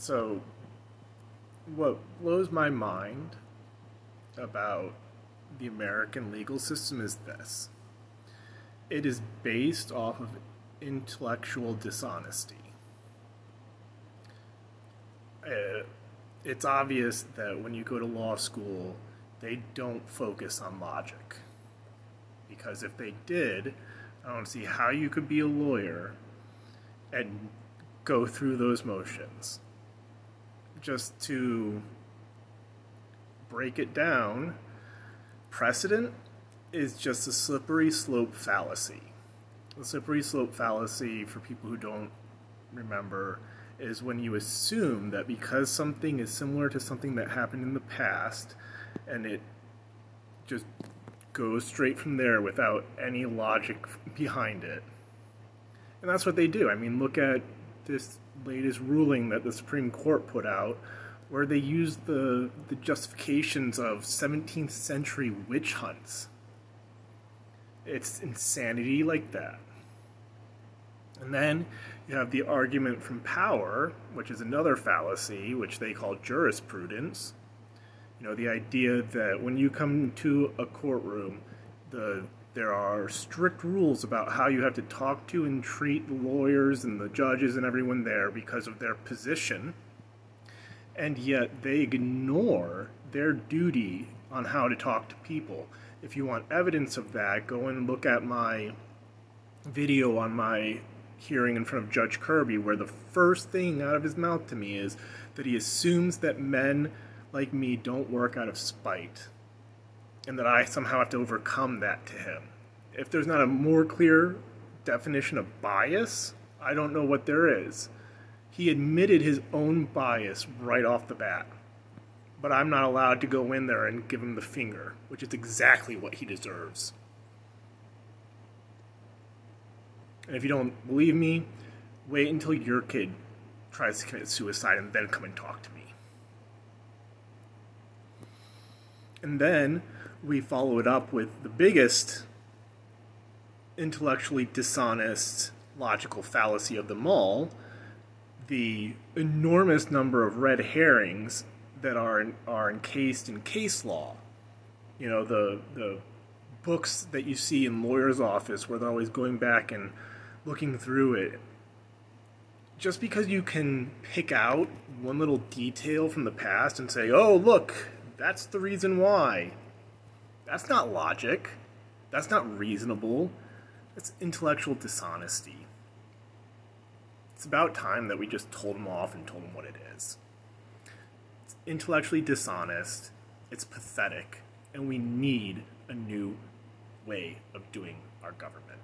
So, what blows my mind about the American legal system is this it is based off of intellectual dishonesty. Uh, it's obvious that when you go to law school, they don't focus on logic. Because if they did, I don't see how you could be a lawyer and go through those motions. Just to break it down, precedent is just a slippery slope fallacy. The slippery slope fallacy, for people who don't remember, is when you assume that because something is similar to something that happened in the past and it just goes straight from there without any logic behind it. And that's what they do. I mean, look at this latest ruling that the Supreme Court put out where they use the, the justifications of 17th century witch hunts. It's insanity like that. And then you have the argument from power, which is another fallacy, which they call jurisprudence. You know, the idea that when you come to a courtroom, the there are strict rules about how you have to talk to and treat the lawyers and the judges and everyone there because of their position. And yet they ignore their duty on how to talk to people. If you want evidence of that, go and look at my video on my hearing in front of Judge Kirby, where the first thing out of his mouth to me is that he assumes that men like me don't work out of spite and that I somehow have to overcome that to him. If there's not a more clear definition of bias, I don't know what there is. He admitted his own bias right off the bat. But I'm not allowed to go in there and give him the finger, which is exactly what he deserves. And if you don't believe me, wait until your kid tries to commit suicide and then come and talk to me. And then we follow it up with the biggest intellectually dishonest logical fallacy of them all the enormous number of red herrings that are are encased in case law. You know, the the books that you see in lawyers' office where they're always going back and looking through it. Just because you can pick out one little detail from the past and say, "Oh, look, that's the reason why." That's not logic. That's not reasonable. That's intellectual dishonesty. It's about time that we just told them off and told them what it is. It's intellectually dishonest, it's pathetic, and we need a new way of doing our government.